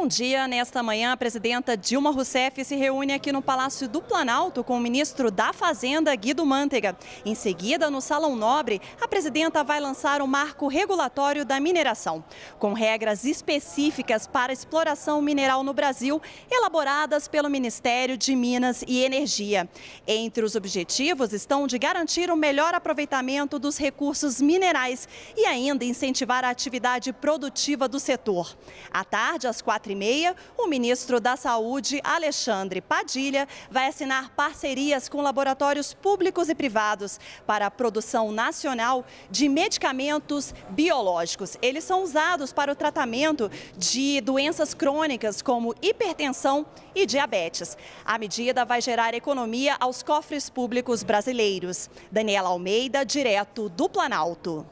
dia. Nesta manhã, a presidenta Dilma Rousseff se reúne aqui no Palácio do Planalto com o ministro da Fazenda, Guido Mantega. Em seguida, no Salão Nobre, a presidenta vai lançar o marco regulatório da mineração, com regras específicas para exploração mineral no Brasil, elaboradas pelo Ministério de Minas e Energia. Entre os objetivos estão de garantir o melhor aproveitamento dos recursos minerais e ainda incentivar a atividade produtiva do setor. À tarde, às quatro e meia, o ministro da Saúde, Alexandre Padilha, vai assinar parcerias com laboratórios públicos e privados para a produção nacional de medicamentos biológicos. Eles são usados para o tratamento de doenças crônicas como hipertensão e diabetes. A medida vai gerar economia aos cofres públicos brasileiros. Daniela Almeida, direto do Planalto.